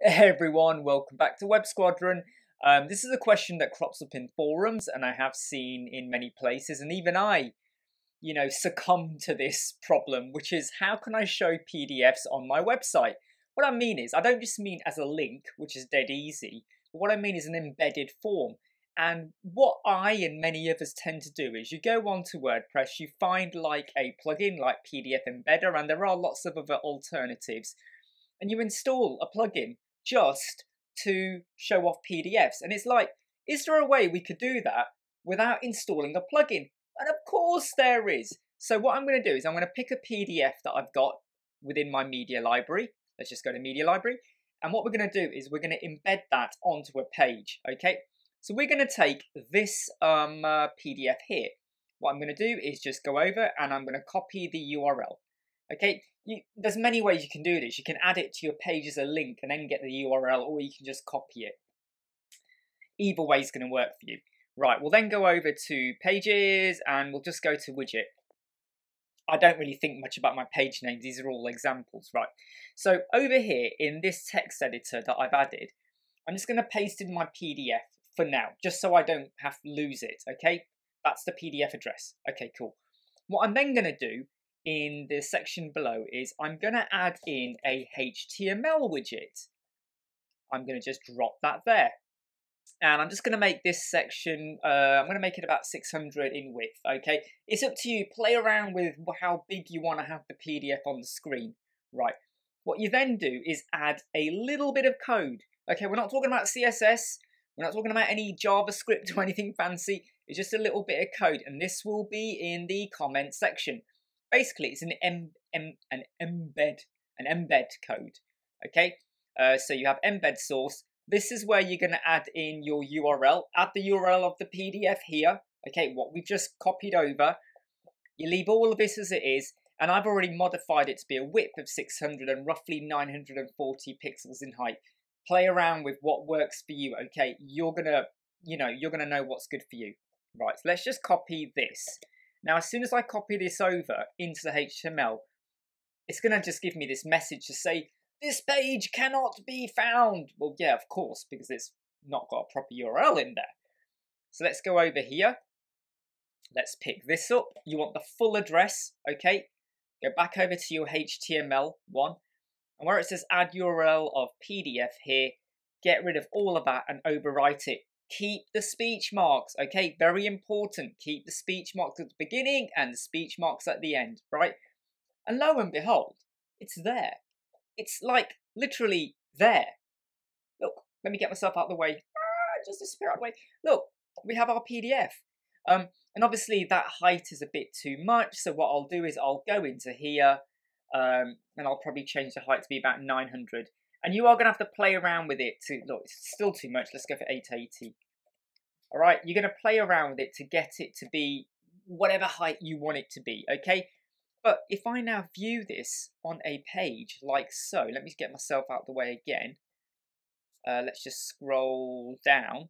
Hey everyone, welcome back to Web Squadron. Um, this is a question that crops up in forums and I have seen in many places and even I, you know, succumb to this problem, which is how can I show PDFs on my website? What I mean is, I don't just mean as a link, which is dead easy, but what I mean is an embedded form. And what I and many others tend to do is you go onto WordPress, you find like a plugin like PDF Embedder, and there are lots of other alternatives, and you install a plugin just to show off PDFs. And it's like, is there a way we could do that without installing a plugin? And of course there is. So what I'm going to do is I'm going to pick a PDF that I've got within my media library. Let's just go to media library. And what we're going to do is we're going to embed that onto a page. Okay. So we're going to take this um, uh, PDF here. What I'm going to do is just go over and I'm going to copy the URL. Okay, you, there's many ways you can do this. You can add it to your page as a link and then get the URL, or you can just copy it. Either way is going to work for you. Right, we'll then go over to pages and we'll just go to widget. I don't really think much about my page names. These are all examples, right? So over here in this text editor that I've added, I'm just going to paste in my PDF for now, just so I don't have to lose it, okay? That's the PDF address. Okay, cool. What I'm then going to do in the section below is I'm going to add in a HTML widget. I'm going to just drop that there. And I'm just going to make this section, uh, I'm going to make it about 600 in width, okay? It's up to you, play around with how big you want to have the PDF on the screen. Right, what you then do is add a little bit of code. Okay, we're not talking about CSS, we're not talking about any JavaScript or anything fancy, it's just a little bit of code, and this will be in the comment section basically it's an em, em, an embed an embed code okay? Uh, so you have embed source. This is where you're going to add in your url add the url of the pdf here okay? What we've just copied over. You leave all of this as it is and i've already modified it to be a width of 600 and roughly 940 pixels in height. Play around with what works for you okay? You're gonna you know you're gonna know what's good for you. Right so let's just copy this now, as soon as I copy this over into the HTML, it's going to just give me this message to say, this page cannot be found. Well, yeah, of course, because it's not got a proper URL in there. So let's go over here. Let's pick this up. You want the full address, okay? Go back over to your HTML one. And where it says add URL of PDF here, get rid of all of that and overwrite it keep the speech marks, okay? Very important. Keep the speech marks at the beginning and the speech marks at the end, right? And lo and behold, it's there. It's like literally there. Look, let me get myself out of the way. Ah, just disappear out of the way. Look, we have our PDF. Um, and obviously that height is a bit too much, so what I'll do is I'll go into here, um, and I'll probably change the height to be about 900. And you are going to have to play around with it to, look, it's still too much. Let's go for 880. All right, you're going to play around with it to get it to be whatever height you want it to be, okay? But if I now view this on a page like so, let me get myself out the way again. Uh, let's just scroll down.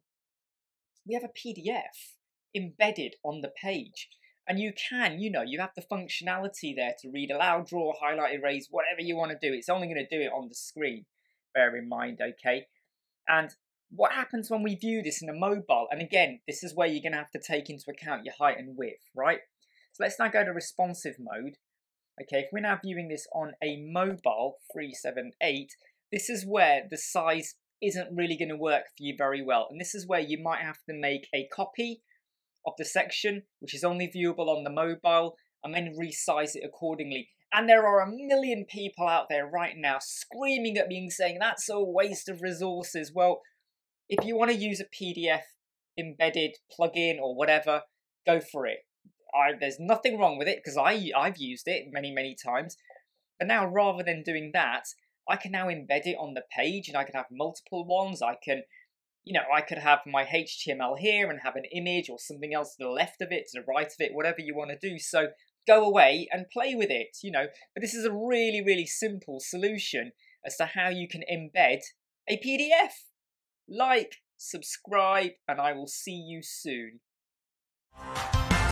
We have a PDF embedded on the page. And you can, you know, you have the functionality there to read aloud, draw, highlight, erase, whatever you want to do. It's only going to do it on the screen, bear in mind, okay? And what happens when we view this in a mobile? And again, this is where you're going to have to take into account your height and width, right? So let's now go to responsive mode. Okay, if we're now viewing this on a mobile 378, this is where the size isn't really going to work for you very well. And this is where you might have to make a copy of the section, which is only viewable on the mobile, and then resize it accordingly. And there are a million people out there right now screaming at me and saying, that's a waste of resources. Well, if you want to use a PDF embedded plugin or whatever, go for it. I, there's nothing wrong with it because I I've used it many many times. But now rather than doing that, I can now embed it on the page and I can have multiple ones. I can you know, I could have my HTML here and have an image or something else to the left of it, to the right of it, whatever you want to do. So go away and play with it, you know. But this is a really, really simple solution as to how you can embed a PDF like, subscribe, and I will see you soon.